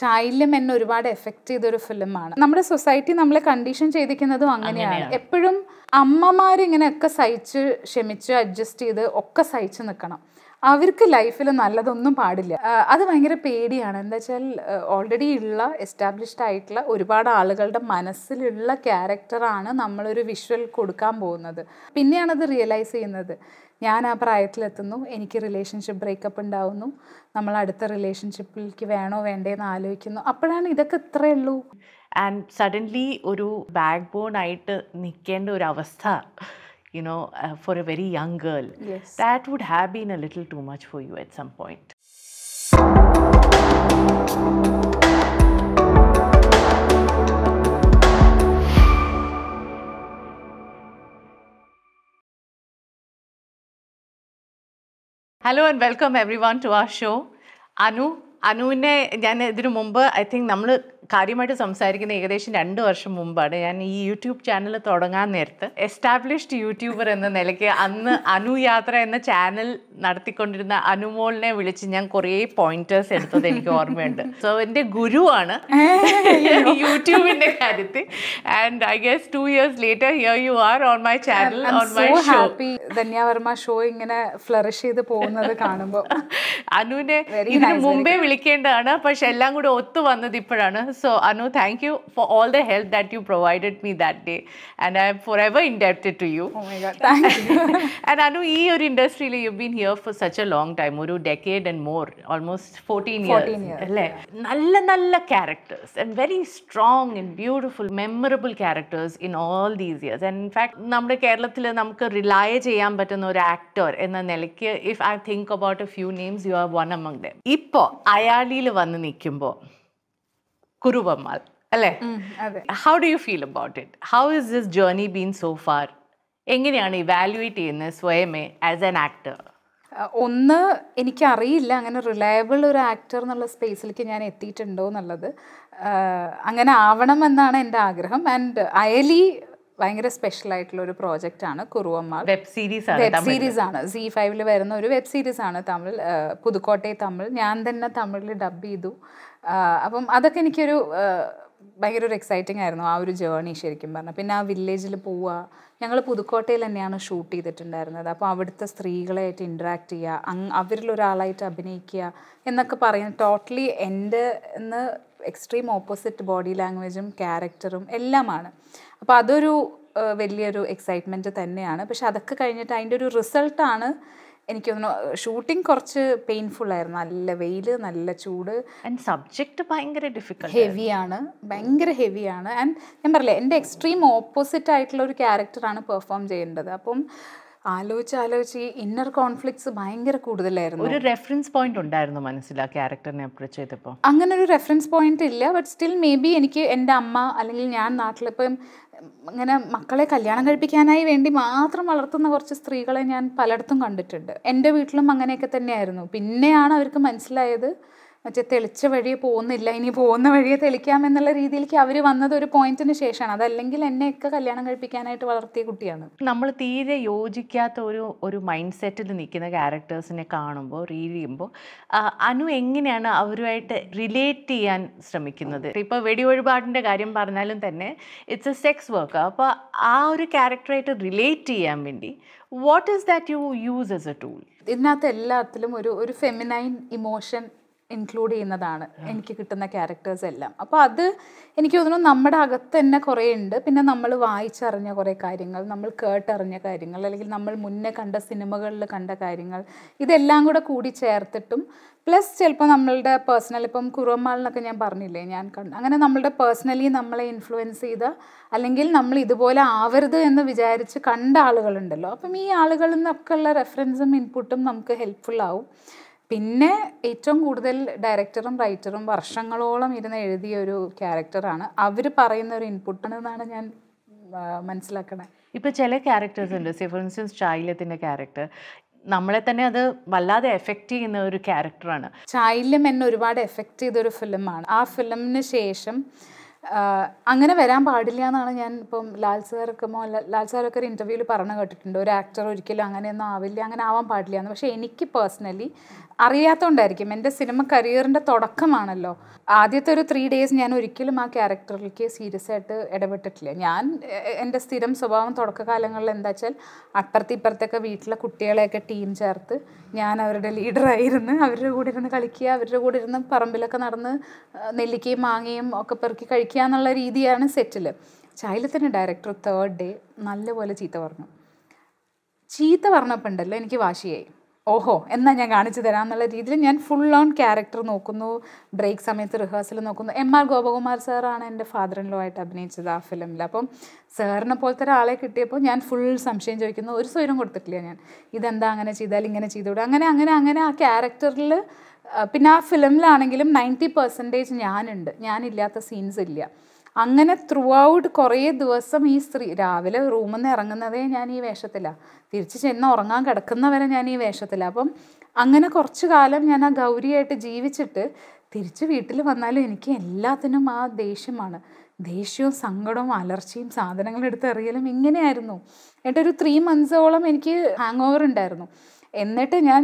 ചൈൽഡും എന്നെ ഒരുപാട് എഫക്റ്റ് ചെയ്തൊരു ഫിലിമാണ് നമ്മുടെ സൊസൈറ്റി നമ്മളെ കണ്ടീഷൻ ചെയ്തിരിക്കുന്നതും അങ്ങനെയാണ്. എപ്പോഴും അമ്മമാരിങ്ങനെയൊക്കെ സഹിച്ച് ക്ഷമിച്ച് അഡ്ജസ്റ്റ് ചെയ്ത് ഒക്കെ സഹിച്ച് നിൽക്കണം അവർക്ക് ലൈഫിൽ നല്ലതൊന്നും പാടില്ല. അത് ഭയങ്കര പേടിയാണ്. എന്താ വെച്ചാൽ ഓൾറെഡി ഉള്ള എസ്റ്റാബ്ലിഷ്ഡ് ആയിട്ടുള്ള ഒരുപാട് ആളുകളുടെ മനസ്സിലുള്ള ക്യാരക്ടറാണ് നമ്മളൊരു വിഷ്വൽ കൊടുക്കാൻ പോകുന്നത്. പിന്നെയാണ് അത് റിയലൈസ് ചെയ്യുന്നത്. ഞാൻ ആ പ്രായത്തിലെത്തുന്നു എനിക്ക് റിലേഷൻഷിപ്പ് ബ്രേക്കപ്പ് ഉണ്ടാവുന്നു നമ്മൾ അടുത്ത റിലേഷൻഷിപ്പിലേക്ക് വേണോ വേണ്ടേന്ന് ആലോചിക്കുന്നു. അപ്പോഴാണ് ഇതൊക്കെ ഇത്രയേ ഉള്ളൂ. ആൻഡ് സഡൻലി ഒരു ബാക്ക് ബോൺ ആയിട്ട് നിൽക്കേണ്ട ഒരു അവസ്ഥ you know, uh, for a very young girl, Yes. that would have been a little too much for you at some point. Hello and welcome everyone to our show Anu അനുവിനെ ഞാൻ ഇതിനു മുമ്പ് I think നമ്മൾ കാര്യമായിട്ട് സംസാരിക്കുന്ന ഏകദേശം രണ്ട് വർഷം മുമ്പാണ് ഞാൻ ഈ യൂട്യൂബ് ചാനൽ തുടങ്ങാൻ നേരത്ത് എസ്റ്റാബ്ലിഷ്ഡ് യൂട്യൂബർ എന്ന നിലയ്ക്ക് അന്ന് അനുയാത്ര എന്ന ചാനൽ നടത്തിക്കൊണ്ടിരുന്ന അനുമോളിനെ വിളിച്ച് ഞാൻ കുറേ പോയിന്റേഴ്സ് എടുത്തത് എനിക്ക് ഓർമ്മയുണ്ട്. സോ എന്റെ ഗുരുവാണ് യൂട്യൂബിന്റെ കാര്യത്തിൽ. And I guess two years later here you are on my channel on my show ധന്യവർമ്മ show ഇങ്ങനെ ഫ്ലറിഷ് ചെയ്ത് പോകുന്നത് കാണുമ്പോൾ അനുവിനെ ഇതിന് മുമ്പേ വിളിക്കേണ്ടതാണ് പക്ഷെ എല്ലാം കൂടെ ഒത്തു വന്നത് ഇപ്പോഴാണ്. Thank you for all the help that you provided me that day and I'm forever indebted to you Oh my God, thank you. Anu ഈ ഒരു ഇൻഡസ്ട്രിയിൽ you been here for such a long time ഒരു decade and more almost fourteen 14 years years, അല്ലേ? നല്ല നല്ല characters and very strong and beautiful memorable characters in all these years and in fact നമ്മുടെ കേരളത്തിൽ നമുക്ക് റിലൈ ചെയ്യാൻ പറ്റുന്ന ഒരു ആക്ടർ എന്ന നിലയ്ക്ക് if I think about a few names you are one among them ഇപ്പോൾ അയാളിയിൽ വന്ന് നിൽക്കുമ്പോൾ കുറുവമ്മാൾ അല്ലേ? How do you feel about it how is this journey been so far എങ്ങനെയാണ് ഇവാലുവേറ്റ് ചെയ്യുന്നത് സ്വയമേ ആസ് ആൻ ആക്ടർ ഒന്ന് എനിക്കറിയില്ല അങ്ങനെ റിലയബിൾ ഒരു ആക്ടർ എന്നുള്ള സ്പേസിലേക്ക് ഞാൻ എത്തിയിട്ടുണ്ടോ എന്നുള്ളത്. അങ്ങനെ ആവണം എന്നാണ് എന്റെ ആഗ്രഹം. ആൻഡ് അയലി ഭയങ്കര സ്പെഷ്യൽ ആയിട്ടുള്ള ഒരു പ്രോജക്റ്റ് ആണ് Kuruvammal web series web series ആണ്. സി ഫൈവിൽ വരുന്ന ഒരു വെബ് സീരീസ് ആണ് തമിഴ് പുതുക്കോട്ടെ തമിഴ്. ഞാൻ തന്നെ തമിഴിൽ ഡബ് ചെയ്തു. അപ്പം അതൊക്കെ എനിക്കൊരു ഭയങ്കര ഒരു എക്സൈറ്റിംഗ് ആയിരുന്നു ആ ഒരു ജേർണി ശരിക്കും പറഞ്ഞാൽ പിന്നെ ആ വില്ലേജിൽ പോവുക ഞങ്ങൾ പുതുക്കോട്ടയിൽ തന്നെയാണ് ഷൂട്ട് ചെയ്തിട്ടുണ്ടായിരുന്നത്. അപ്പോൾ അവിടുത്തെ സ്ത്രീകളായിട്ട് ഇൻട്രാക്ട് ചെയ്യുക അങ് അവരിൽ ഒരാളായിട്ട് അഭിനയിക്കുക എന്നൊക്കെ പറയുന്നത് ടോട്ടലി എന്റെ എന്ന് എക്സ്ട്രീം ഓപ്പോസിറ്റ് ബോഡി ലാംഗ്വേജും ക്യാരക്ടറും എല്ലാമാണ്. അപ്പോൾ അതൊരു വലിയൊരു എക്സൈറ്റ്മെന്റ് തന്നെയാണ്. പക്ഷെ അതൊക്കെ കഴിഞ്ഞിട്ട് അതിന്റെ ഒരു റിസൾട്ടാണ് എനിക്ക് തോന്നുന്നു ഷൂട്ടിംഗ് കുറച്ച് പെയിൻഫുൾ ആയിരുന്നു. നല്ല വെയിൽ നല്ല ചൂട്. ആൻഡ് സബ്ജക്റ്റ് ഭയങ്കര ഡിഫിക്കൽട്ട് ഹെവിയാണ് ഭയങ്കര ഹെവിയാണ് ആൻഡ് ഞാൻ പറയില്ല എന്റെ എക്സ്ട്രീം ഓപ്പോസിറ്റ് ആയിട്ടുള്ള ഒരു ക്യാരക്ടറാണ് പെർഫോം ചെയ്യേണ്ടത്. അപ്പം ആലോചിച്ച് ആലോചിച്ച് ഈ ഇന്നർ കോൺഫ്ലിക്ട്സ് ഭയങ്കര കൂടുതലായിരുന്നു. ഒരു റെഫറൻസ് പോയിന്റ് ഉണ്ടായിരുന്നു മനസ്സിൽ ആ ക്യാരക്ടറിനെ അപ്രോച്ച് ചെയ്തപ്പോൾ. അങ്ങനെ ഒരു റെഫറൻസ് പോയിന്റ് ഇല്ല ബട്ട് സ്റ്റിൽ മേ ബി എനിക്ക് എന്റെ അമ്മ അല്ലെങ്കിൽ ഞാൻ നാട്ടിലിപ്പം ഇങ്ങനെ മക്കളെ കല്യാണം കഴിപ്പിക്കാനായി വേണ്ടി മാത്രം വളർത്തുന്ന കുറച്ച് സ്ത്രീകളെ ഞാൻ പലയിടത്തും കണ്ടിട്ടുണ്ട്. എന്റെ വീട്ടിലും അങ്ങനെയൊക്കെ തന്നെയായിരുന്നു. പിന്നെയാണ് അവർക്ക് മനസ്സിലായത് മറ്റേ തെളിച്ച വഴിയെ പോകുന്നില്ല ഇനി പോകുന്ന വഴിയെ തെളിക്കാം എന്നുള്ള രീതിയിലേക്ക് അവർ വന്നത് ഒരു പോയിന്റിന് ശേഷമാണ്. അതല്ലെങ്കിൽ എന്നെയൊക്കെ കല്യാണം കഴിപ്പിക്കാനായിട്ട് വളർത്തിയ കുട്ടിയാണ്. നമ്മൾ തീരെ യോജിക്കാത്ത ഒരു ഒരു മൈൻഡ് സെറ്റിൽ നിൽക്കുന്ന ക്യാരക്ടേഴ്സിനെ കാണുമ്പോൾ റീഡ് ചെയ്യുമ്പോൾ അനു എങ്ങനെയാണ് അവരുമായിട്ട് റിലേറ്റ് ചെയ്യാൻ ശ്രമിക്കുന്നത്? ഇപ്പോൾ വെടിയൊഴിപാടിന്റെ കാര്യം പറഞ്ഞാലും തന്നെ ഇറ്റ്സ് എ സെക്സ് വർക്ക് അപ്പോൾ ആ ഒരു ക്യാരക്ടറായിട്ട് റിലേറ്റ് ചെയ്യാൻ വേണ്ടി what is that you use as a tool ഇതിനകത്ത് എല്ലാത്തിലും ഒരു ഒരു ഫെമിനൈൻ ഇമോഷൻ ഇൻക്ലൂഡ് ചെയ്യുന്നതാണ്. എനിക്ക് കിട്ടുന്ന ക്യാരക്ടേഴ്സ് എല്ലാം. അപ്പോൾ അത് എനിക്ക് തോന്നുന്നു നമ്മുടെ അകത്ത് തന്നെ കുറേ ഉണ്ട്. പിന്നെ നമ്മൾ വായിച്ചറിഞ്ഞ കുറേ കാര്യങ്ങൾ നമ്മൾ കേട്ടറിഞ്ഞ കാര്യങ്ങൾ അല്ലെങ്കിൽ നമ്മൾ മുന്നേ കണ്ട സിനിമകളിൽ കണ്ട കാര്യങ്ങൾ ഇതെല്ലാം കൂടെ കൂടി ചേർത്തിട്ടും പ്ലസ് ചിലപ്പോൾ നമ്മളുടെ പേഴ്സണൽ ഇപ്പം കുറവമാളിനൊക്കെ ഞാൻ പറഞ്ഞില്ലേ ഞാൻ കണ്ടു അങ്ങനെ നമ്മളുടെ പേഴ്സണലി നമ്മളെ ഇൻഫ്ലുവൻസ് ചെയ്ത അല്ലെങ്കിൽ നമ്മൾ ഇതുപോലെ ആവരുത് എന്ന് വിചാരിച്ച് കണ്ട ആളുകളുണ്ടല്ലോ. അപ്പം ഈ ആളുകളിൽ നിന്നൊക്കെയുള്ള റെഫറൻസും ഇൻപുട്ടും നമുക്ക് ഹെൽപ്ഫുൾ ആവും. പിന്നെ ഏറ്റവും കൂടുതൽ ഡയറക്ടറും റൈറ്ററും വർഷങ്ങളോളം ഇരുന്ന് എഴുതിയ ഒരു ക്യാരക്ടറാണ് അവർ പറയുന്ന ഒരു ഇൻപുട്ടാണെന്നാണ് ഞാൻ മനസ്സിലാക്കണേ. ഇപ്പോൾ ചില ക്യാരക്ടേഴ്സ് ഉണ്ട്. സി ഫോർ ഇൻസ്റ്റൻസ് ചായില്യത്തിന്റെ ക്യാരക്ടർ നമ്മളെ തന്നെ അത് വല്ലാതെ എഫക്റ്റ് ചെയ്യുന്ന ഒരു ക്യാരക്ടറാണ് ചായല്യം എന്നെ ഒരുപാട് എഫക്റ്റ് ചെയ്തൊരു ഫിലിമാണ് ആ ഫിലിമിന് ശേഷം അങ്ങനെ വരാൻ പാടില്ല എന്നാണ് ഞാൻ ഇപ്പം ലാൽ സാറൊക്കെ ലാൽ സാറൊക്കെ ഒരു ഇന്റർവ്യൂവിൽ പറഞ്ഞു കേട്ടിട്ടുണ്ട്. ഒരു ആക്ടർ ഒരിക്കലും അങ്ങനെയൊന്നും ആവില്ല അങ്ങനെ ആവാൻ പാടില്ല എന്ന്. പക്ഷേ എനിക്ക് പേഴ്സണലി അറിയാത്തതുകൊണ്ടായിരിക്കും എന്റെ സിനിമ കരിയറിന്റെ തുടക്കമാണല്ലോ. ആദ്യത്തെ ഒരു ത്രീ ഡേയ്സ് ഞാൻ ഒരിക്കലും ആ ക്യാരക്ടറിലേക്ക് സീരിയസ് ആയിട്ട് ഇടപെട്ടിട്ടില്ല. ഞാൻ എന്റെ സ്ഥിരം സ്വഭാവം തുടക്കകാലങ്ങളിൽ എന്താ വെച്ചാൽ അപ്പുറത്തി ഇപ്പുറത്തൊക്കെ വീട്ടിലെ കുട്ടികളെയൊക്കെ ടീം ചേർത്ത് ഞാൻ അവരുടെ ലീഡറായിരുന്നു അവരുടെ കൂടെ ഇരുന്ന് കളിക്കുക അവരുടെ കൂടെ ഇരുന്ന് പറമ്പിലൊക്കെ നടന്ന് നെല്ലിക്കയും മാങ്ങയും ഒക്കെ പെറുക്കി കഴിക്കുക എന്നുള്ള രീതിയാണ് സെറ്റിൽ ചൈലത്തിന് ഡയറക്ടർ തേർഡ് ഡേ നല്ലപോലെ ചീത്ത പറഞ്ഞു. ചീത്ത പറഞ്ഞപ്പോൾ ഉണ്ടല്ലോ എനിക്ക് വാശിയായി. ഓഹോ എന്നാൽ ഞാൻ കാണിച്ചു തരാം എന്നുള്ള രീതിയിൽ ഞാൻ ഫുൾ ഓൺ ക്യാരക്ടർ നോക്കുന്നു. ബ്രേക്ക് സമയത്ത് റിഹേഴ്സൽ നോക്കുന്നു. എം ആർ ഗോപകുമാർ സാറാണ് എന്റെ ഫാദർ ഇൻ ലോ ആയിട്ട് അഭിനയിച്ചത് ആ ഫിലിമിൽ അപ്പം സാറിനെ പോലത്തെ ഒരാളെ കിട്ടിയപ്പോൾ ഞാൻ ഫുൾ സംശയം ചോദിക്കുന്നു ഒരു സ്വയം കൊടുത്തിട്ടില്ല ഞാൻ? ഇതെന്താ അങ്ങനെ ചെയ്താൽ ഇങ്ങനെ ചെയ്തുവിടും അങ്ങനെ അങ്ങനെ അങ്ങനെ ആ ക്യാരക്ടറിൽ പിന്നെ ആ ഫിലിമിലാണെങ്കിലും നയന്റി പെർസെന്റേജ് ഞാനുണ്ട്. ഞാനില്ലാത്ത സീൻസ് ഇല്ല. അങ്ങനെ ത്രൂ ഔട്ട് കുറേ ദിവസം ഈ സ്ത്രീ രാവിലെ റൂമിൽ നിന്ന് ഇറങ്ങുന്നതേ ഞാൻ ഈ വേഷത്തിലാണ് തിരിച്ച് ചെന്ന് ഉറങ്ങാൻ കിടക്കുന്നവരെ ഞാൻ ഈ വേഷത്തിലാണ് അപ്പം അങ്ങനെ കുറച്ച് കാലം ഞാൻ ആ ഗൗരിയായിട്ട് ജീവിച്ചിട്ട് തിരിച്ച് വീട്ടിൽ വന്നാലും എനിക്ക് എല്ലാത്തിനും ആ ദേഷ്യമാണ്. ദേഷ്യവും സങ്കടവും അലർച്ചയും സാധനങ്ങൾ എടുത്ത് എറിയലും ഇങ്ങനെയായിരുന്നു. ഒരു ത്രീ മന്ത്സോളം എനിക്ക് ഹാങ് ഓവർ ഉണ്ടായിരുന്നു. എന്നിട്ട് ഞാൻ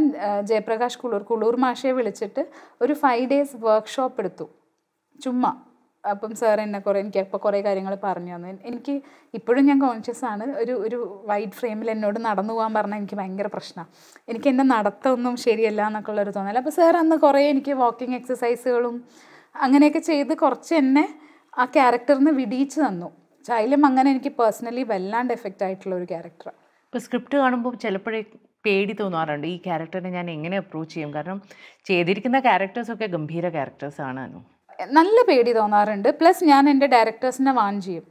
ജയപ്രകാശ് കുളൂർ കുളൂർ മാഷയെ വിളിച്ചിട്ട് ഒരു ഫൈവ് ഡേയ്സ് വർക്ക്ഷോപ്പ് എടുത്തു. ചുമ്മാ. അപ്പം സാർ എന്നെ കുറേ എനിക്ക് അപ്പോൾ കുറേ കാര്യങ്ങൾ പറഞ്ഞു തന്നു. എനിക്ക് ഇപ്പോഴും ഞാൻ കോൺഷ്യസ് ആണ്. ഒരു ഒരു വൈറ്റ് ഫ്രെയിമിൽ എന്നോട് നടന്നു പോകാൻ പറഞ്ഞാൽ എനിക്ക് ഭയങ്കര പ്രശ്നമാണ് എനിക്ക് എന്റെ നടത്തമൊന്നും ശരിയല്ല എന്നൊക്കെ ഉള്ളൊരു തോന്നൽ അപ്പോൾ സാർ അന്ന് കുറേ എനിക്ക് വാക്കിംഗ് എക്സസൈസുകളും അങ്ങനെയൊക്കെ ചെയ്ത് കുറച്ച് എന്നെ ആ ക്യാരക്ടറിന് വിടിയിച്ച് തന്നു. ചൈലം അങ്ങനെ എനിക്ക് പേഴ്സണലി വല്ലാണ്ട് എഫക്റ്റ് ആയിട്ടുള്ള ഒരു ക്യാരക്ടറാണ് ഇപ്പോൾ സ്ക്രിപ്റ്റ് കാണുമ്പോൾ ചിലപ്പോഴേ പേടി തോന്നാറുണ്ട്. ഈ ക്യാരക്ടറിനെ ഞാൻ എങ്ങനെ അപ്രോച്ച് ചെയ്യും? കാരണം ചെയ്തിരിക്കുന്ന ക്യാരക്ടേഴ്സൊക്കെ ഗംഭീര ക്യാരക്ടേഴ്സാണ് നല്ല പേടി തോന്നാറുണ്ട്. പ്ലസ് ഞാൻ എന്റെ ഡയറക്ടേഴ്സിനെ വാൺ ചെയ്യും.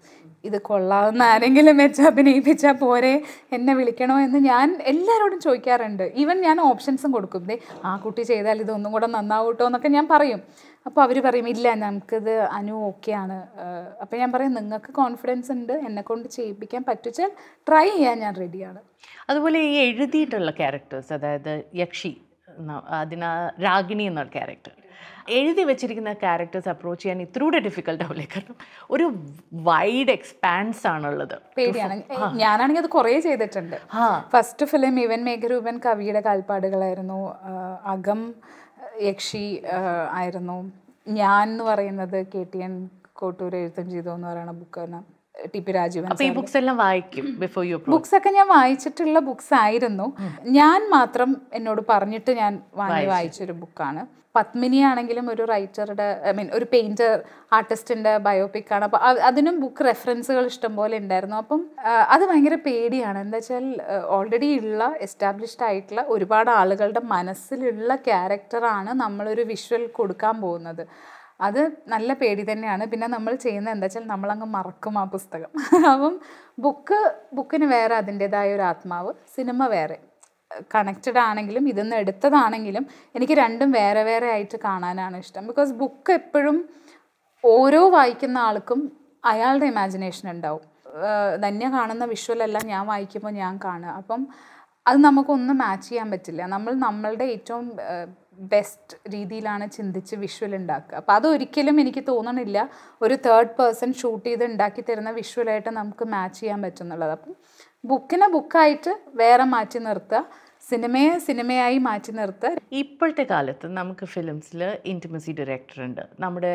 ഇത് കൊള്ളാവുന്ന ആരെങ്കിലും വെച്ച് അഭിനയിപ്പിച്ചാൽ പോരെ എന്നെ വിളിക്കണോ എന്ന് ഞാൻ എല്ലാവരോടും ചോദിക്കാറുണ്ട്. ഈവൻ ഞാൻ ഓപ്ഷൻസും കൊടുക്കും. ദേ ആ കുട്ടി ചെയ്താൽ ഇതൊന്നും കൂടെ നന്നാവൂട്ടോ എന്നൊക്കെ ഞാൻ പറയും. അപ്പോൾ അവർ പറയും ഇല്ല നമുക്കിത് അനു ഓക്കെയാണ് അപ്പോൾ ഞാൻ പറയും നിങ്ങൾക്ക് കോൺഫിഡൻസ് ഉണ്ട്. എന്നെ കൊണ്ട് ചെയ്യിപ്പിക്കാൻ പറ്റിച്ചാൽ ട്രൈ ചെയ്യാൻ ഞാൻ റെഡിയാണ് അതുപോലെ ഈ എഴുതിയിട്ടുള്ള ക്യാരക്ടേഴ്സ് അതായത് യക്ഷി അതിന രാഗിണി എന്നുള്ള ക്യാരക്ടർ എഴുതി വെച്ചിരിക്കുന്ന ക്യാരക്ടേഴ്സ് അപ്രോച്ച് ചെയ്യാൻ ഇത്രൂടെ ഡിഫിക്കൽട്ട് ആവില്ലേ? കാരണം ഒരു വൈഡ് എക്സ്പാൻസ് ആണുള്ളത്. പേടിയാണ്. ഞാനാണെങ്കിൽ അത് കുറേ ചെയ്തിട്ടുണ്ട്. ഫസ്റ്റ് ഫിലിം ഇവൻ മേഘരൂപൻ കവിയുടെ കാൽപ്പാടുകളായിരുന്നു. അകം യക്ഷി ആയിരുന്നു. ഞാൻ എന്ന് പറയുന്നത് കെ ടി എൻ കോട്ടൂർ എഴുത്തും ചെയ്തു എന്ന് പറയുന്ന ബുക്കാണ് ടി പി രാജീവൻ അപ്പൊ ഈ ബുക്സ് എല്ലാം വായിക്കും ബിഫോർ യു ബുക്സ് ഒക്കെ ഞാൻ വായിച്ചിട്ടുള്ള ബുക്സ് ആയിരുന്നു. ഞാൻ മാത്രം എന്നോട് പറഞ്ഞിട്ട് ഞാൻ വാങ്ങി വായിച്ചൊരു ബുക്കാണ് പത്മിനി ആണെങ്കിലും ഒരു റൈറ്ററുടെ ഐ മീൻ ഒരു പെയിന്റർ ആർട്ടിസ്റ്റിന്റെ ബയോപിക് ആണ്. അപ്പോൾ അതിനും ബുക്ക് റെഫറൻസുകൾ ഇഷ്ടംപോലെ ഉണ്ടായിരുന്നു. അപ്പം അത് ഭയങ്കര പേടിയാണ്. എന്താ വെച്ചാൽ ഓൾറെഡി ഉള്ള എസ്റ്റാബ്ലിഷ്ഡ് ആയിട്ടുള്ള ഒരുപാട് ആളുകളുടെ മനസ്സിലുള്ള ക്യാരക്ടറാണ് നമ്മളൊരു വിഷ്വൽ കൊടുക്കാൻ പോകുന്നത്. അത് നല്ല പേടി തന്നെയാണ്. പിന്നെ നമ്മൾ ചെയ്യുന്നത് എന്താ വെച്ചാൽ നമ്മളങ്ങ് മറക്കും ആ പുസ്തകം. അപ്പം ബുക്ക് ബുക്കിന് വേറെ അതിന്റേതായ ഒരു ആത്മാവ് സിനിമ വേറെ. കണക്റ്റഡ് ആണെങ്കിലും ഇതിന്ന് എടുത്തതാണെങ്കിലും എനിക്ക് രണ്ടും വേറെ വേറെ ആയിട്ട് കാണാനാണ് ഇഷ്ടം. ബിക്കോസ് ബുക്ക് എപ്പോഴും ഓരോ വായിക്കുന്ന ആൾക്കും അയാളുടെ ഇമാജിനേഷൻ ഉണ്ടാവും. തന്നെ കാണുന്ന വിഷ്വലെല്ലാം ഞാൻ വായിക്കുമ്പോൾ ഞാൻ കാണുക. അപ്പം അത് നമുക്കൊന്നും മാച്ച് ചെയ്യാൻ പറ്റില്ല. നമ്മൾ നമ്മളുടെ ഏറ്റവും ബെസ്റ്റ് രീതിയിലാണ് ചിന്തിച്ച് വിഷ്വൽ ഉണ്ടാക്കുക. അപ്പോൾ അതൊരിക്കലും എനിക്ക് തോന്നണില്ല ഒരു തേർഡ് പേഴ്സൺ ഷൂട്ട് ചെയ്ത് ഉണ്ടാക്കി തരുന്ന വിഷ്വലായിട്ട് നമുക്ക് മാച്ച് ചെയ്യാൻ പറ്റുന്നുള്ളത്. അപ്പം ബുക്കിനെ ബുക്കായിട്ട് വേറെ മാറ്റി നിർത്തുക. സിനിമയെ സിനിമയായി മാറ്റി നിർത്ത്. ഇപ്പോഴത്തെ കാലത്ത് നമുക്ക് ഫിലിംസിൽ ഇന്റിമസി ഡയറക്ടർ ഉണ്ട്. നമ്മുടെ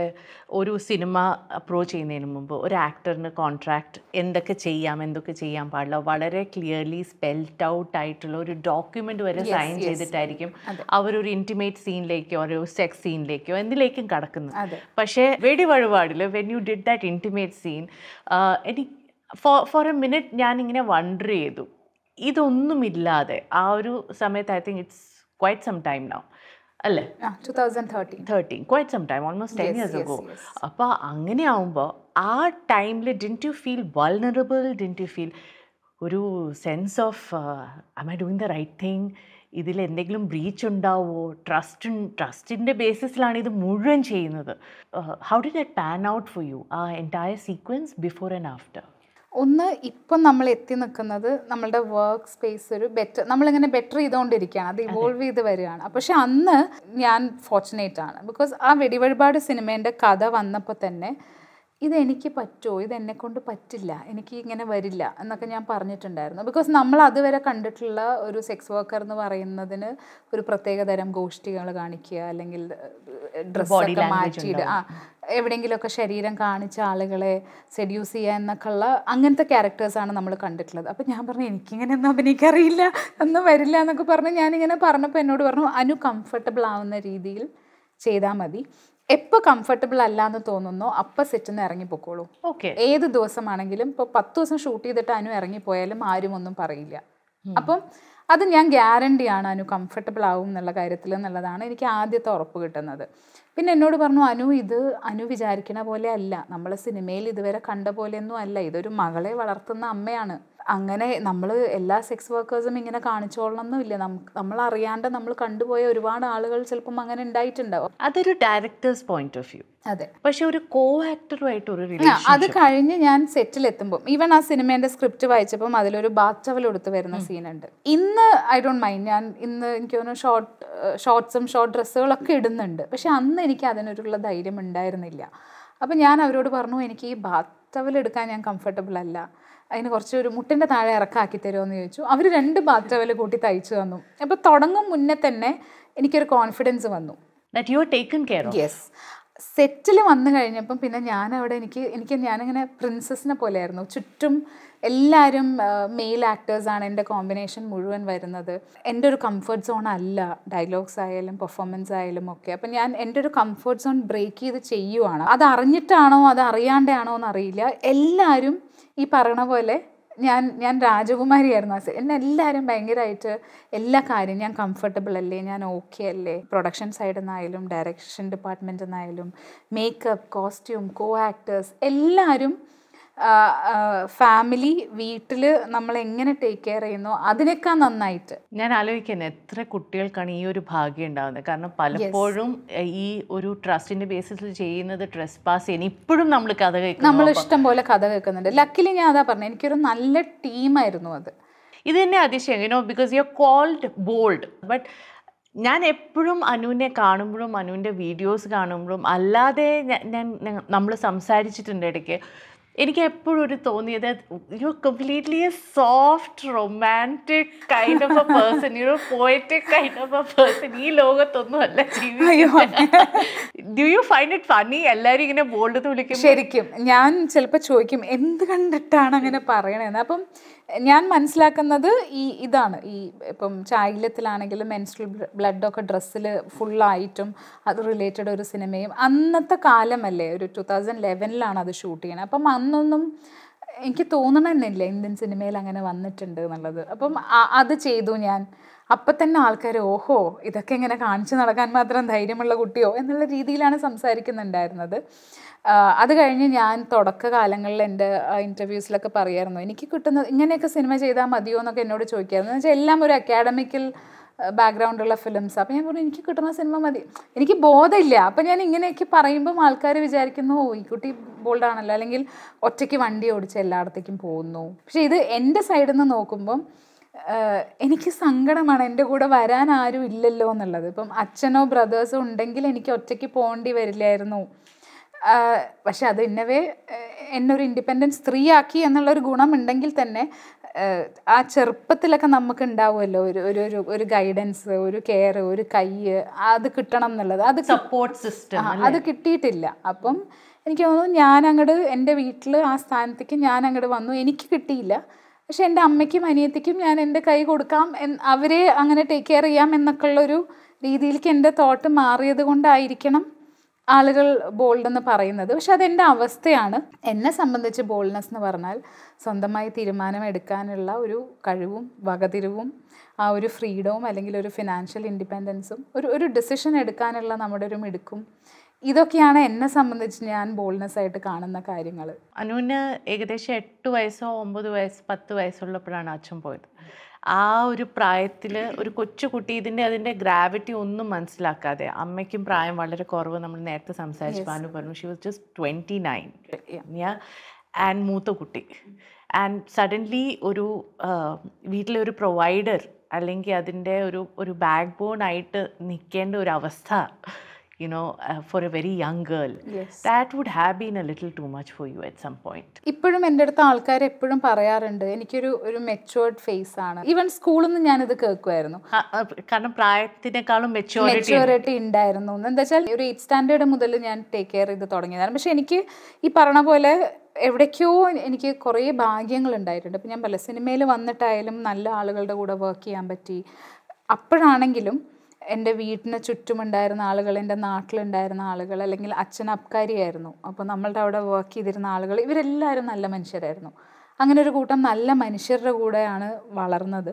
ഒരു സിനിമ അപ്രോച്ച് ചെയ്യുന്നതിന് മുമ്പ് ഒരു ആക്ടറിന് കോൺട്രാക്ട് എന്തൊക്കെ ചെയ്യാം എന്തൊക്കെ ചെയ്യാൻ പാടില്ല വളരെ ക്ലിയർലി സ്പെൽഡ് ഔട്ട് ആയിട്ടുള്ള ഒരു ഡോക്യുമെന്റ് വരെ സൈൻ ചെയ്തിട്ടായിരിക്കും അവരൊരു ഇന്റിമേറ്റ് സീനിലേക്കോ ഒരു സെക്സ് സീനിലേക്കോ എന്തിലേക്കും കടക്കുന്നു പക്ഷേ വെടി വഴിപാടിൽ when you did that intimate scene എനിക്ക് ഫോർ ഫോർ എ മിനിറ്റ് ഞാനിങ്ങനെ വണ്ടർ ചെയ്തു. ഇതൊന്നുമില്ലാതെ ആ ഒരു സമയത്ത് I think it's quite some time now അല്ലേ? Thirteen quite some time almost ten years ago അപ്പോൾ അങ്ങനെ ആവുമ്പോൾ ആ ടൈമിൽ didn't you feel vulnerable didn't you feel ഒരു sense of I doing the right thing ഇതിൽ എന്തെങ്കിലും ബ്രീച്ച് ഉണ്ടാവുമോ ട്രസ്റ്റ് ട്രസ്റ്റിന്റെ ബേസിസിലാണ് ഇത് മുഴുവൻ ചെയ്യുന്നത്. How did it pan out for you ആ entire sequence before and after ഒന്ന് ഇപ്പം നമ്മൾ എത്തി നിൽക്കുന്നത് നമ്മളുടെ വർക്ക് സ്പേസ് ഒരു ബെറ്റർ നമ്മളിങ്ങനെ ബെറ്റർ ചെയ്തുകൊണ്ടിരിക്കുകയാണ്. അത് ഇവോൾവ് ചെയ്ത് വരികയാണ്. പക്ഷെ അന്ന് ഞാൻ ഫോർച്ചുനേറ്റ് ആണ്. ബിക്കോസ് ആ വെടിവഴിപാട് സിനിമേന്റെ കഥ വന്നപ്പോൾ തന്നെ ഇത് എനിക്ക് പറ്റുമോ ഇത് എന്നെ കൊണ്ട് പറ്റില്ല. എനിക്ക് ഇങ്ങനെ വരില്ല എന്നൊക്കെ ഞാൻ പറഞ്ഞിട്ടുണ്ടായിരുന്നു. ബിക്കോസ് നമ്മൾ അതുവരെ കണ്ടിട്ടുള്ള ഒരു സെക്സ് വർക്കർ എന്ന് പറയുന്നതിന് ഒരു പ്രത്യേക തരം ഗോഷ്ഠികൾ കാണിക്കുക അല്ലെങ്കിൽ ഡ്രസ്സൊക്കെ മാറ്റിയിട്ട് ആ എവിടെയെങ്കിലുമൊക്കെ ശരീരം കാണിച്ച ആളുകളെ സെഡ്യൂസ് ചെയ്യുക എന്നൊക്കെ ഉള്ള അങ്ങനത്തെ ക്യാരക്ടേഴ്സാണ് നമ്മൾ കണ്ടിട്ടുള്ളത്. അപ്പം ഞാൻ പറഞ്ഞു എനിക്കിങ്ങനെ ഒന്നും അഭിനയിക്കറിയില്ല ഒന്നും വരില്ല എന്നൊക്കെ പറഞ്ഞ് ഞാനിങ്ങനെ പറഞ്ഞപ്പോൾ എന്നോട് പറഞ്ഞു അനു കംഫർട്ടബിൾ ആവുന്ന രീതിയിൽ ചെയ്താൽ മതി. എപ്പോൾ കംഫർട്ടബിൾ അല്ല എന്ന് തോന്നുന്നോ അപ്പം സെറ്റിൽ നിന്ന് ഇറങ്ങിപ്പോക്കോളൂ ഓക്കെ ഏത് ദിവസമാണെങ്കിലും ഇപ്പോൾ പത്ത് ദിവസം ഷൂട്ട് ചെയ്തിട്ട് അനു ഇറങ്ങിപ്പോയാലും ആരും ഒന്നും പറയില്ല. അപ്പം അത് ഞാൻ ഗ്യാരണ്ടി ആണ് അനു കംഫർട്ടബിൾ ആവും എന്നുള്ള കാര്യത്തിൽ എന്നുള്ളതാണ് എനിക്ക് ആദ്യത്തെ ഉറപ്പ് കിട്ടുന്നത്. പിന്നെ എന്നോട് പറഞ്ഞു അനു ഇത് അനു വിചാരിക്കണ പോലെ അല്ല. നമ്മൾ സിനിമയിൽ ഇതുവരെ കണ്ട പോലെയൊന്നും അല്ല. ഇതൊരു മകളെ വളർത്തുന്ന അമ്മയാണ്. അങ്ങനെ നമ്മൾ എല്ലാ സെക്സ് വർക്കേഴ്സും ഇങ്ങനെ കാണിച്ചോളണമെന്നില്ല നമുക്ക് നമ്മൾ അറിയാണ്ട് നമ്മൾ കണ്ടുപോയ ഒരുപാട് ആളുകൾ ചിലപ്പം അങ്ങനെ ഉണ്ടായിട്ടുണ്ടാവും അതൊരു ഡയറക്ടേഴ്സ് പോയിന്റ് ഓഫ് വ്യൂ അതെ. പക്ഷെ ഒരു കോ ആക്ടറുമായിട്ട് ഒരു അത് കഴിഞ്ഞ് ഞാൻ സെറ്റിൽ എത്തുമ്പോൾ ഈവൻ ആ സിനിമേന്റെ സ്ക്രിപ്റ്റ് വായിച്ചപ്പം അതിലൊരു ബാച്ചവൽ എടുത്ത് വരുന്ന സീനുണ്ട് ഇന്ന് ഐ ഡോണ്ട് മൈൻഡ് ഞാൻ ഇന്ന് എനിക്ക് തോന്നുന്നു ഷോർട്ട് ഷോർട്ട്സും ഷോർട്ട് ഡ്രസ്സുകളൊക്കെ ഇടുന്നുണ്ട്. പക്ഷെ അന്ന് എനിക്ക് അതിനൊരുള്ള ധൈര്യം ഉണ്ടായിരുന്നില്ല. അപ്പം ഞാൻ അവരോട് പറഞ്ഞു എനിക്ക് ഈ ബാത്ത് ടവൽ എടുക്കാൻ ഞാൻ കംഫർട്ടബിൾ അല്ല. അതിന് കുറച്ച് ഒരു മുട്ടിന്റെ താഴെ ഇറക്കാക്കി തരുമോ ചോദിച്ചു. അവർ രണ്ട് ബാത്രവൽ കൂട്ടി തയ്ച്ചു തന്നു. അപ്പോൾ തുടങ്ങും മുന്നേ തന്നെ എനിക്കൊരു കോൺഫിഡൻസ് വന്നു. That you are taken care yes സെറ്റിൽ വന്നു കഴിഞ്ഞപ്പം പിന്നെ ഞാനവിടെ എനിക്ക് എനിക്ക് ഞാനിങ്ങനെ പ്രിൻസസിനെ പോലെയായിരുന്നു. ചുറ്റും എല്ലാവരും മെയിൽ ആക്ടേഴ്സാണ് എന്റെ കോമ്പിനേഷൻ മുഴുവൻ വരുന്നത്. എന്റെ ഒരു കംഫർട്ട് സോൺ അല്ല ഡയലോഗ്സ് ആയാലും പെർഫോമൻസ് ആയാലും ഒക്കെ. അപ്പം ഞാൻ എന്റെ ഒരു കംഫർട്ട് സോൺ ബ്രേക്ക് ചെയ്ത് ചെയ്യുവാണ്. അത് അറിഞ്ഞിട്ടാണോ അത് അറിയാണ്ടാണോ എന്നറിയില്ല. എല്ലാവരും ഈ പറയണ പോലെ ഞാൻ ഞാൻ രാജകുമാരിയായിരുന്നു ആ എന്നെ എല്ലാവരും ഭയങ്കരമായിട്ട് എല്ലാ കാര്യം ഞാൻ കംഫർട്ടബിൾ അല്ലേ ഞാൻ ഓക്കെ അല്ലേ പ്രൊഡക്ഷൻ സൈഡിൽ നിന്നായാലും ഡയറക്ഷൻ ഡിപ്പാർട്ട്മെന്റിൽ നിന്നായാലും മേക്കപ്പ് കോസ്റ്റ്യൂം കോ ആക്ടേഴ്സ് എല്ലാവരും ഫാമിലി വീട്ടിൽ നമ്മൾ എങ്ങനെ ടേക്ക് കെയർ ചെയ്യുന്നു അതിനേക്കാൾ നന്നായിട്ട്. ഞാൻ ആലോചിക്കുന്നത് എത്ര കുട്ടികൾക്കാണ് ഈ ഒരു ഭാഗ്യം ഉണ്ടാകുന്നത് കാരണം പലപ്പോഴും ഈ ഒരു ട്രസ്റ്റിന്റെ ബേസിസിൽ ചെയ്യുന്നത് ട്രസ് പാസ് ചെയ്യുന്നത് ഇപ്പോഴും നമ്മൾ കഥ കേൾക്കുന്നു നമ്മൾ ഇഷ്ടം പോലെ കഥ കേൾക്കുന്നുണ്ട്. ലക്കിലി ഞാൻ അതാ പറഞ്ഞത് എനിക്കൊരു നല്ല ടീമായിരുന്നു അത്. ഇത് തന്നെ അതിശയം. You know because you are called bold but ഞാൻ എപ്പോഴും അനുവിനെ കാണുമ്പോഴും അനുവിന്റെ വീഡിയോസ് കാണുമ്പോഴും അല്ലാതെ ഞാൻ നമ്മൾ സംസാരിച്ചിട്ടുണ്ട് ഇടയ്ക്ക്. എനിക്ക് എപ്പോഴും ഒരു തോന്നിയത് you completely a soft romantic kind of a person you poetic kind of a person ഈ ലോകത്തൊന്നും അല്ല do you find it funny എല്ലാവരും ഇങ്ങനെ ബോൾഡ് വിളിക്കും ശരിക്കും. ഞാൻ ചിലപ്പോൾ ചോദിക്കും എന്ത് കണ്ടിട്ടാണ് അങ്ങനെ പറയണതെന്ന് അപ്പം ഞാൻ മനസ്സിലാക്കുന്നത് ഈ ഇതാണ്. ഈ ഇപ്പം ചായലത്തിലാണെങ്കിലും മെൻസ്ട്രൽ ബ്ലഡൊക്കെ ഡ്രസ്സിൽ ഫുള്ളായിട്ടും അത് റിലേറ്റഡ് ഒരു സിനിമയും. അന്നത്തെ കാലമല്ലേ? ഒരു ടു തൗസൻഡ് ലെവനിലാണ് അത് ഷൂട്ട് ചെയ്യണത് അപ്പം അന്നൊന്നും എനിക്ക് തോന്നണമെന്നില്ല ഇന്ത്യൻ സിനിമയിൽ അങ്ങനെ വന്നിട്ടുണ്ട് എന്നുള്ളത്. അപ്പം അത് ചെയ്തു ഞാൻ. അപ്പം തന്നെ ആൾക്കാർ ഓഹോ ഇതൊക്കെ ഇങ്ങനെ കാണിച്ചു നടക്കാൻ മാത്രം ധൈര്യമുള്ള കുട്ടിയോ? എന്നുള്ള രീതിയിലാണ് സംസാരിക്കുന്നുണ്ടായിരുന്നത്. അത് കഴിഞ്ഞ് ഞാൻ തുടക്ക കാലങ്ങളിൽ എന്റെ ഇന്റർവ്യൂസിലൊക്കെ പറയായിരുന്നു എനിക്ക് കിട്ടുന്ന ഇങ്ങനെയൊക്കെ സിനിമ ചെയ്താൽ മതിയോ? എന്നൊക്കെ എന്നോട് ചോദിക്കായിരുന്നു എന്ന് വെച്ചാൽ എല്ലാം ഒരു അക്കാഡമിക്കൽ ബാക്ക്ഗ്രൗണ്ട് ഉള്ള ഫിലിംസ് അപ്പം ഞാൻ പറഞ്ഞു എനിക്ക് കിട്ടുന്ന സിനിമ മതി. എനിക്ക് ബോധമില്ല. അപ്പം ഞാൻ ഇങ്ങനെയൊക്കെ പറയുമ്പം ആൾക്കാർ വിചാരിക്കുന്നു ഓ ഈ കുട്ടി ബോൾഡാണല്ലോ അല്ലെങ്കിൽ ഒറ്റയ്ക്ക് വണ്ടി ഓടിച്ച് എല്ലായിടത്തേക്കും പോകുന്നു. പക്ഷേ ഇത് എന്റെ സൈഡിൽ നിന്ന് നോക്കുമ്പം എനിക്ക് സങ്കടമാണ്. എന്റെ കൂടെ വരാൻ ആരും ഇല്ലല്ലോ എന്നുള്ളത്. ഇപ്പം അച്ഛനോ ബ്രദേഴ്സോ ഉണ്ടെങ്കിൽ എനിക്ക് ഒറ്റയ്ക്ക് പോകേണ്ടി വരില്ലായിരുന്നു. പക്ഷെ അത് ഇന്നവേ എന്നൊരു ഇൻഡിപെൻഡന്റ് സ്ത്രീയാക്കി എന്നുള്ളൊരു ഗുണമുണ്ടെങ്കിൽ തന്നെ ആ ചെറുപ്പത്തിലൊക്കെ നമുക്ക് ഉണ്ടാവുമല്ലോ ഒരു ഒരു ഒരു ഒരു ഗൈഡൻസ് ഒരു കെയർ ഒരു കൈ അത് കിട്ടണം എന്നുള്ളത്. അത് സപ്പോർട്ട് സിസ്റ്റം അത് കിട്ടിയിട്ടില്ല. അപ്പം എനിക്ക് തോന്നുന്നു ഞാൻ അങ്ങോട്ട് എന്റെ വീട്ടിൽ ആ സ്ഥാനത്തേക്ക് ഞാൻ അങ്ങോട്ട് വന്നു. എനിക്ക് കിട്ടിയില്ല. പക്ഷെ എന്റെ അമ്മയ്ക്കും അനിയത്തിക്കും ഞാൻ എന്റെ കൈ കൊടുക്കാം അവരെ അങ്ങനെ ടേക്ക് കെയർ ചെയ്യാം എന്നൊക്കെ ഉള്ളൊരു രീതിയിലേക്ക് എന്റെ തോട്ട് മാറിയത് കൊണ്ടായിരിക്കണം ആളുകൾ ബോൾഡ് എന്ന് പറയുന്നത്. പക്ഷെ അതെന്റെ അവസ്ഥയാണ്. എന്നെ സംബന്ധിച്ച് ബോൾഡ്നെസ് എന്ന് പറഞ്ഞാൽ സ്വന്തമായി തീരുമാനം എടുക്കാനുള്ള ഒരു കഴിവും വകതിരിവും ആ ഒരു ഫ്രീഡവും അല്ലെങ്കിൽ ഒരു ഫിനാൻഷ്യൽ ഇൻഡിപെൻഡൻസും ഒരു ഒരു ഡിസിഷൻ എടുക്കാനുള്ള നമ്മുടെ ഒരു മിടുക്കും ഇതൊക്കെയാണ് എന്നെ സംബന്ധിച്ച് ഞാൻ ബോൾഡ്നെസ് ആയിട്ട് കാണുന്ന കാര്യങ്ങൾ. അനുവിന് ഏകദേശം എട്ട് വയസ്സോ ഒമ്പത് വയസ്സ് പത്ത് വയസ്സുള്ളപ്പോഴാണ് അച്ഛൻ പോയത്. ആ ഒരു പ്രായത്തിൽ ഒരു കൊച്ചു കുട്ടി ഇതിന്റെ അതിന്റെ ഗ്രാവിറ്റി ഒന്നും മനസ്സിലാക്കാതെ അമ്മയ്ക്കും പ്രായം വളരെ കുറവ് നമ്മൾ നേരത്തെ സംസാരിച്ചു. പാനു പറഞ്ഞു she was just twenty nine and മൂത്ത കുട്ടി. ആൻഡ് സഡൻലി ഒരു വീട്ടിലെ ഒരു പ്രൊവൈഡർ അല്ലെങ്കിൽ അതിന്റെ ഒരു ഒരു ബാക്ക് ബോൺ ആയിട്ട് നിൽക്കേണ്ട ഒരു അവസ്ഥ you know, uh, for a very young girl. Yes. That would have been a little too much for you at some point. ഇപ്പോഴും എന്റെ അടുത്ത് ആൾക്കാർ എപ്പോഴും പറയാറുണ്ട് എനിക്കൊരു ഒരു മെച്ചുവേർഡ് ഫേസ് ആണ്. ഈവൻ സ്കൂളിൽ നിന്ന് ഞാനിത് കേൾക്കുമായിരുന്നു കാരണം പ്രായത്തിനേക്കാളും മെച്ചുവറിറ്റി ഉണ്ടായിരുന്നു. എന്താ വെച്ചാൽ ഒരു എയ്റ്റ് സ്റ്റാൻഡേർഡ് മുതൽ ഞാൻ ടേക്ക് കെയർ ചെയ്ത് തുടങ്ങിയതാണ്. പക്ഷെ എനിക്ക് ഈ പറഞ്ഞ പോലെ എവിടേക്കോ എനിക്ക് കുറേ ഭാഗ്യങ്ങൾ ഉണ്ടായിട്ടുണ്ട്. ഇപ്പം ഞാൻ പല സിനിമയിൽ വന്നിട്ടായാലും നല്ല ആളുകളുടെ കൂടെ വർക്ക് ചെയ്യാൻ പറ്റി. അപ്പോഴാണെങ്കിലും എന്റെ വീട്ടിന് ചുറ്റുമുണ്ടായിരുന്ന ആളുകൾ എന്റെ നാട്ടിലുണ്ടായിരുന്ന ആളുകൾ അല്ലെങ്കിൽ അച്ഛൻ അബ്കാരിയായിരുന്നു. അപ്പോൾ നമ്മളുടെ അവിടെ വർക്ക് ചെയ്തിരുന്ന ആളുകൾ ഇവരെല്ലാവരും നല്ല മനുഷ്യരായിരുന്നു. അങ്ങനെ ഒരു കൂട്ടം നല്ല മനുഷ്യരുടെ കൂടെയാണ് വളർന്നത്.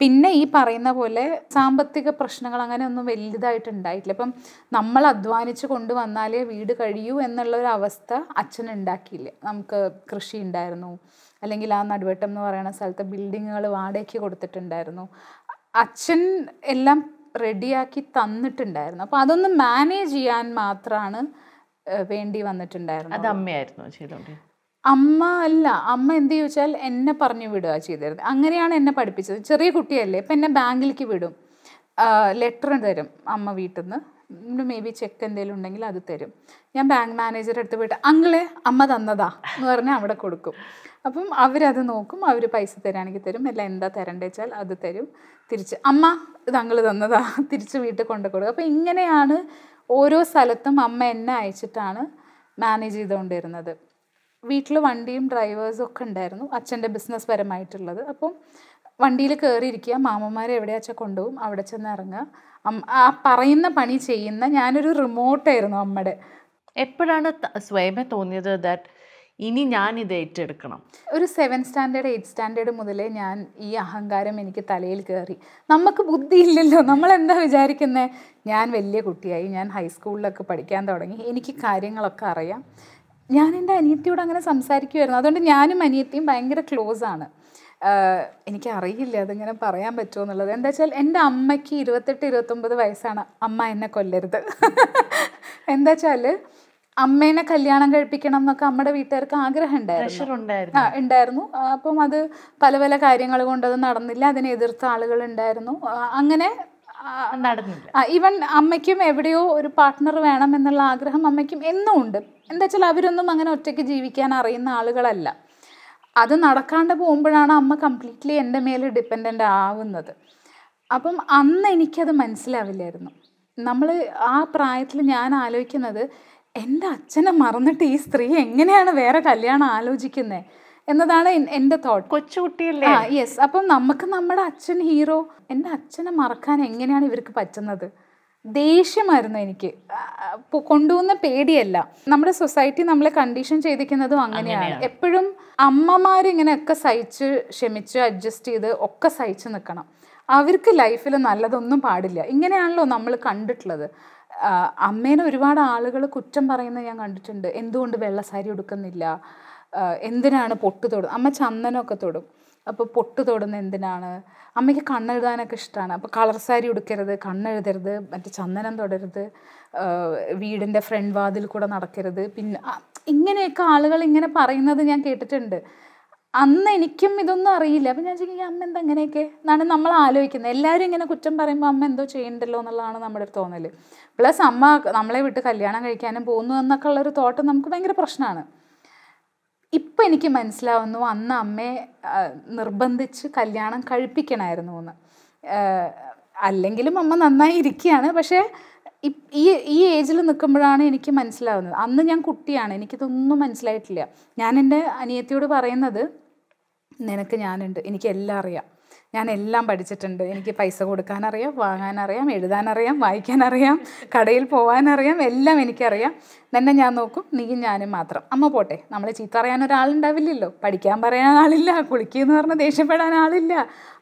പിന്നെ ഈ പറയുന്ന പോലെ സാമ്പത്തിക പ്രശ്നങ്ങൾ അങ്ങനെ ഒന്നും വലുതായിട്ട് ഉണ്ടായിട്ടില്ല ഇപ്പം നമ്മൾ അധ്വാനിച്ച് കൊണ്ടുവന്നാലേ വീട് കഴിയൂ എന്നുള്ള ഒരു അവസ്ഥ അച്ഛൻ ഉണ്ടാക്കിയില്ല. നമുക്ക് കൃഷി ഉണ്ടായിരുന്നു. അല്ലെങ്കിൽ ആ നടുവട്ടം എന്ന് പറയുന്ന സ്ഥലത്തെ ബിൽഡിങ്ങുകൾ വാടകയ്ക്ക് കൊടുത്തിട്ടുണ്ടായിരുന്നു. അച്ഛൻ എല്ലാം റെഡിയാക്കി തന്നിട്ടുണ്ടായിരുന്നു. അപ്പോൾ അതൊന്ന് മാനേജ് ചെയ്യാൻ മാത്രമാണ് വേണ്ടി വന്നിട്ടുണ്ടായിരുന്നത്. അത് അമ്മയായിരുന്നു ചെയ്തോണ്ടിരുന്നത് അമ്മ അല്ല അമ്മ എന്ത് ചോദിച്ചാൽ എന്നെ പറഞ്ഞു വിടുക ചെയ്തിരുന്നത്. അങ്ങനെയാണ് എന്നെ പഠിപ്പിച്ചത്. ചെറിയ കുട്ടിയല്ലേ ഇപ്പം എന്നെ ബാങ്കിലേക്ക് വിടും. ലെറ്റർ തരും അമ്മ വീട്ടിൽ നിന്ന് മേ ബി ചെക്ക് എന്തെങ്കിലും ഉണ്ടെങ്കിൽ അത് തരും. ഞാൻ ബാങ്ക് മാനേജറെ അടുത്ത് പോയിട്ട് അങ്ങളെ അമ്മ തന്നതാ എന്ന് പറഞ്ഞാൽ അവിടെ കൊടുക്കും. അപ്പം അവരത് നോക്കും അവർ പൈസ തരാണെങ്കിൽ തരും. അല്ല എന്താ തരണ്ടേ വെച്ചാൽ അത് തരും. തിരിച്ച് അമ്മ ഇത് അങ്ങൾ തന്നതാ തിരിച്ച് വീട്ടിൽ കൊണ്ടു കൊടുക്കും. അപ്പം ഇങ്ങനെയാണ് ഓരോ സ്ഥലത്തും അമ്മ എന്നെ അയച്ചിട്ടാണ് മാനേജ് ചെയ്തുകൊണ്ടിരുന്നത്. വീട്ടിൽ വണ്ടിയും ഡ്രൈവേഴ്സും ഒക്കെ ഉണ്ടായിരുന്നു. അച്ഛന്റെ ബിസിനസ് പരമായിട്ടുള്ളത്. അപ്പം വണ്ടിയിൽ കയറിയിരിക്കുക മാമന്മാരെ എവിടെയാച്ചാൽ കൊണ്ടുപോകും അവിടെ ചെന്ന് ഇറങ്ങുക. ആ പറയുന്ന പണി ചെയ്യുന്ന ഞാനൊരു റിമോട്ടായിരുന്നു അമ്മയുടെ. എപ്പോഴാണ് സ്വയമേ തോന്നിയത് ദാറ്റ് ഇനി ഞാൻ ഇത് ഏറ്റെടുക്കണം? ഒരു സെവൻ സ്റ്റാൻഡേർഡ് എയ്റ്റ് സ്റ്റാൻഡേർഡ് മുതലേ ഞാൻ ഈ അഹങ്കാരം എനിക്ക് തലയിൽ കയറി നമുക്ക് ബുദ്ധി ഇല്ലല്ലോ നമ്മൾ എന്താ വിചാരിക്കുന്നത് ഞാൻ വലിയ കുട്ടിയായി. ഞാൻ ഹൈസ്കൂളിലൊക്കെ പഠിക്കാൻ തുടങ്ങി. എനിക്ക് കാര്യങ്ങളൊക്കെ അറിയാം. ഞാൻ എന്റെ അനിയത്തിയോട് അങ്ങനെ സംസാരിക്കുമായിരുന്നു അതുകൊണ്ട് ഞാനും അനിയത്തിയും ഭയങ്കര ക്ലോസ് ആണ്. എനിക്ക് അറിയില്ല അതിങ്ങനെ പറയാൻ പറ്റുമോ എന്നുള്ളത്. എന്താ വെച്ചാൽ എന്റെ അമ്മയ്ക്ക് ഇരുപത്തെട്ട് ഇരുപത്തൊമ്പത് വയസ്സാണ്. അമ്മ എന്നെ കൊല്ലരുത്. എന്താ വെച്ചാൽ അമ്മേനെ കല്യാണം കഴിപ്പിക്കണം എന്നൊക്കെ അമ്മയുടെ വീട്ടുകാർക്ക് ആഗ്രഹം ഉണ്ടായിരുന്നു. ആ ഉണ്ടായിരുന്നു. അപ്പം അത് പല പല കാര്യങ്ങൾ കൊണ്ട് അത് നടന്നില്ല. അതിനെ എതിർത്ത ആളുകൾ ഉണ്ടായിരുന്നു. അങ്ങനെ നടന്നില്ല. ഈവൻ അമ്മയ്ക്കും എവിടെയോ ഒരു പാർട്ട്ണർ വേണം എന്നുള്ള ആഗ്രഹം അമ്മയ്ക്കും എന്നും ഉണ്ട്. എന്താ വെച്ചാൽ അവരൊന്നും അങ്ങനെ ഒറ്റയ്ക്ക് ജീവിക്കാൻ അറിയുന്ന ആളുകളല്ല. അത് നടക്കാണ്ട് പോകുമ്പോഴാണ് അമ്മ കംപ്ലീറ്റ്ലി എന്റെ മേലെ ഡിപ്പെൻഡന്റ് ആവുന്നത്. അപ്പം അന്ന് എനിക്കത് മനസ്സിലാവില്ലായിരുന്നു. നമ്മൾ ആ പ്രായത്തിൽ ഞാൻ ആലോചിക്കുന്നത് എന്റെ അച്ഛനെ മറന്നിട്ട് ഈ സ്ത്രീ എങ്ങനെയാണ് വേറെ കല്യാണം ആലോചിക്കുന്നത് എന്നതാണ് എന്റെ തോട്ട് കൊച്ചുകുട്ടിയല്ലേ? ആ യെസ് അപ്പം നമുക്ക് നമ്മുടെ അച്ഛൻ ഹീറോ എന്റെ അച്ഛനെ മറക്കാൻ എങ്ങനെയാണ് ഇവർക്ക് പറ്റുന്നത്? ദേഷ്യമായിരുന്നു എനിക്ക്. കൊണ്ടുപോകുന്ന പേടിയല്ല. നമ്മുടെ സൊസൈറ്റി നമ്മളെ കണ്ടീഷൻ ചെയ്തിരിക്കുന്നതും അങ്ങനെയാണ്. എപ്പോഴും അമ്മമാരിങ്ങനെ ഇങ്ങനെയൊക്കെ സഹിച്ച് ക്ഷമിച്ച് അഡ്ജസ്റ്റ് ചെയ്ത് ഒക്കെ സഹിച്ച് നിൽക്കണം. അവർക്ക് ലൈഫിൽ നല്ലതൊന്നും പാടില്ല. ഇങ്ങനെയാണല്ലോ നമ്മൾ കണ്ടിട്ടുള്ളത്. അമ്മേനെ ഒരുപാട് ആളുകൾ കുറ്റം പറയുന്നത് ഞാൻ കണ്ടിട്ടുണ്ട്. എന്തുകൊണ്ട് വെള്ളസാരി ഉടുക്കുന്നില്ല? എന്തിനാണ് പൊട്ട് തൊടും അമ്മ ചന്ദനമൊക്കെ തൊടും. അപ്പോൾ പൊട്ട് തൊടുന്ന എന്തിനാണ്? അമ്മയ്ക്ക് കണ്ണെഴുതാനൊക്കെ ഇഷ്ടമാണ് അപ്പോൾ കളർ സാരി ഉടുക്കരുത് കണ്ണെഴുതരുത് മറ്റേ ചന്ദനം തൊടരുത് വീടിന്റെ ഫ്രണ്ട് വാതിൽ കൂടെ നടക്കരുത്. പിന്നെ ഇങ്ങനെയൊക്കെ ആളുകൾ ഇങ്ങനെ പറയുന്നത് ഞാൻ കേട്ടിട്ടുണ്ട്. അന്ന് എനിക്കും ഇതൊന്നും അറിയില്ല. അപ്പം ഞാൻ ചോദിക്കും അമ്മ എന്താ അങ്ങനെയൊക്കെ എന്നാണ് നമ്മൾ ആലോചിക്കുന്നത്. എല്ലാവരും ഇങ്ങനെ കുറ്റം പറയുമ്പോൾ അമ്മ എന്തോ ചെയ്യണ്ടല്ലോ എന്നുള്ളതാണ് നമ്മുടെ ഒരു തോന്നൽ പ്ലസ് അമ്മ നമ്മളെ വിട്ട് കല്യാണം കഴിക്കാനും പോകുന്നു എന്നൊക്കെ ഉള്ളൊരു തോട്ടം നമുക്ക് ഭയങ്കര പ്രശ്നമാണ്. ഇപ്പം എനിക്ക് മനസ്സിലാവുന്നു അന്ന് അമ്മയെ നിർബന്ധിച്ച് കല്യാണം കഴിപ്പിക്കണമായിരുന്നു എന്ന്. അല്ലെങ്കിലും അമ്മ നന്നായി ഇരിക്കുകയാണ് പക്ഷേ ഈ ഈ ഏജിൽ നിൽക്കുമ്പോഴാണ് എനിക്ക് മനസ്സിലാവുന്നത്. അന്ന് ഞാൻ കുട്ടിയാണ്. എനിക്കിതൊന്നും മനസ്സിലായിട്ടില്ല. ഞാൻ എന്റെ അനിയത്തിയോട് പറയുന്നത് നിനക്ക് ഞാനുണ്ട്. എനിക്ക് എല്ലാം അറിയാം. ഞാൻ എല്ലാം പഠിച്ചിട്ടുണ്ട്. എനിക്ക് പൈസ കൊടുക്കാനറിയാം വാങ്ങാനറിയാം എഴുതാനറിയാം വായിക്കാനറിയാം കടയിൽ പോകാനറിയാം എല്ലാം എനിക്കറിയാം. നിന്നെ ഞാൻ നോക്കും നീയും ഞാനും മാത്രം. അമ്മ പോട്ടെ നമ്മളെ ചീത്ത അറിയാൻ ഒരാളുണ്ടാവില്ലല്ലോ. പഠിക്കാൻ പറയാൻ ആളില്ല കുളിക്കുമെന്ന് പറഞ്ഞ് ദേഷ്യപ്പെടാൻ ആളില്ല.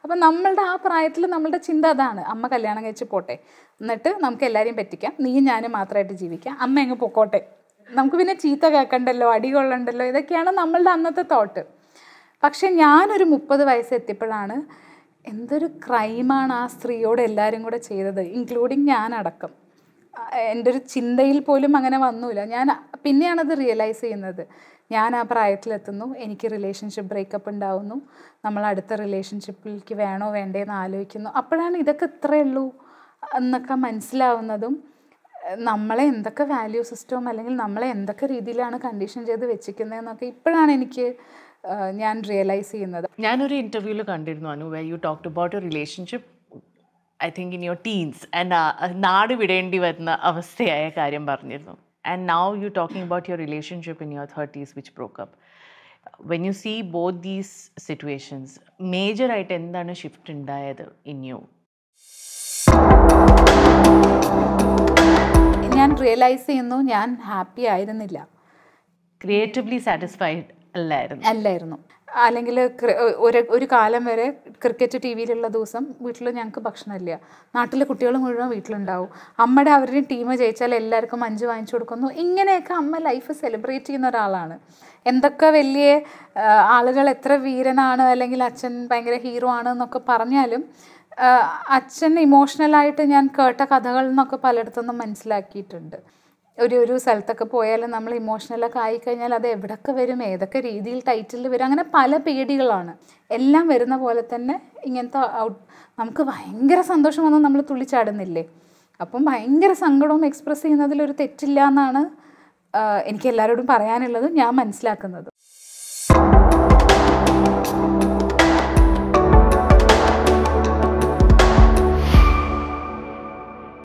അപ്പം നമ്മളുടെ ആ പ്രായത്തിൽ നമ്മളുടെ ചിന്ത അതാണ്. അമ്മ കല്യാണം കഴിച്ച് പോട്ടെ. എന്നിട്ട് നമുക്ക് എല്ലാവരെയും പറ്റിക്കാം. നീയും ഞാനും മാത്രമായിട്ട് ജീവിക്കാം. അമ്മ അങ്ങ് പൊക്കോട്ടെ. നമുക്ക് പിന്നെ ചീത്ത കേൾക്കണ്ടല്ലോ അടി കൊള്ളണ്ടല്ലോ. ഇതൊക്കെയാണ് നമ്മളുടെ അന്നത്തെ തോട്ട് പക്ഷെ ഞാനൊരു മുപ്പത് വയസ്സ് എത്തിയപ്പോഴാണ് എന്തൊരു ക്രൈമാണ് ആ സ്ത്രീയോട് എല്ലാവരും കൂടെ ചെയ്തത് ഇൻക്ലൂഡിങ് ഞാനടക്കം. എന്റെ ഒരു ചിന്തയിൽ പോലും അങ്ങനെ വന്നില്ല ഞാൻ പിന്നെയാണത് റിയലൈസ് ചെയ്യുന്നത്. ഞാൻ ആ പ്രായത്തിലെത്തുന്നു എനിക്ക് റിലേഷൻഷിപ്പ് ബ്രേക്കപ്പ് ഉണ്ടാവുന്നു നമ്മൾ അടുത്ത റിലേഷൻഷിപ്പിലേക്ക് വേണോ വേണ്ടേ എന്ന് ആലോചിക്കുന്നു. അപ്പോഴാണ് ഇതൊക്കെ ഇത്രയേ ഉള്ളൂ എന്നൊക്കെ മനസ്സിലാവുന്നതും നമ്മളെ എന്തൊക്കെ വാല്യൂ സിസ്റ്റവും അല്ലെങ്കിൽ നമ്മളെ എന്തൊക്കെ രീതിയിലാണ് കണ്ടീഷൻ ചെയ്ത് വെച്ചിരിക്കുന്നതെന്നൊക്കെ ഇപ്പോഴാണ് എനിക്ക് ഞാൻ റിയലൈസ് ചെയ്യുന്നത്. ഞാനൊരു ഇന്റർവ്യൂവിൽ കണ്ടിരുന്നു Anu way you talked about a relationship I think in your teens and നാട് വിടേണ്ടി വരുന്ന അവസ്ഥയായ കാര്യം പറഞ്ഞിരുന്നു. And now you talking about your relationship in your thirties which breakup when you see both these situations മേജറായിട്ട് എന്താണ് shift ഉണ്ടായത് in U ഞാൻ realise ചെയ്യുന്നു ഞാൻ ഹാപ്പി ആയിരുന്നില്ല. ക്രിയേറ്റീവ്ലി സാറ്റിസ്ഫൈഡ് അല്ലായിരുന്നു. അല്ലായിരുന്നു. അല്ലെങ്കിൽ ഒരു ഒരു കാലം വരെ ക്രിക്കറ്റ് ടി വിയിലുള്ള ദിവസം വീട്ടിൽ ഞങ്ങൾക്ക് ഭക്ഷണമില്ല നാട്ടിലെ കുട്ടികൾ മുഴുവൻ വീട്ടിലുണ്ടാവും. അമ്മയുടെ അവരുടെ ടീം ജയിച്ചാൽ എല്ലാവർക്കും അഞ്ച് വാങ്ങിച്ചു കൊടുക്കുന്നു. ഇങ്ങനെയൊക്കെ അമ്മ ലൈഫ് സെലിബ്രേറ്റ് ചെയ്യുന്ന ഒരാളാണ്. എന്തൊക്കെ വലിയ ആളുകൾ എത്ര വീരനാണ് അല്ലെങ്കിൽ അച്ഛൻ ഭയങ്കര ഹീറോ ആണ് എന്നൊക്കെ പറഞ്ഞാലും അച്ഛൻ ഇമോഷണലായിട്ട് ഞാൻ കേട്ട കഥകളെന്നൊക്കെ പലയിടത്തുനിന്നും മനസ്സിലാക്കിയിട്ടുണ്ട്. ഒരു ഒരു സ്ഥലത്തൊക്കെ പോയാൽ നമ്മൾ ഇമോഷണലൊക്കെ ആയിക്കഴിഞ്ഞാൽ അത് എവിടൊക്കെ വരും? ഏതൊക്കെ രീതിയിൽ ടൈറ്റിൽ വരും? അങ്ങനെ പല പേടികളാണ്. എല്ലാം വരുന്ന പോലെ തന്നെ ഇങ്ങനത്തെ ഔട്ട് നമുക്ക് ഭയങ്കര സന്തോഷം വന്ന് നമ്മൾ തുള്ളിച്ചാടുന്നില്ലേ? അപ്പം ഭയങ്കര സങ്കടവും എക്സ്പ്രസ് ചെയ്യുന്നതിൽ ഒരു തെറ്റില്ല എന്നാണ് എനിക്ക് എല്ലാവരോടും പറയാനുള്ളത് ഞാൻ മനസ്സിലാക്കുന്നത്.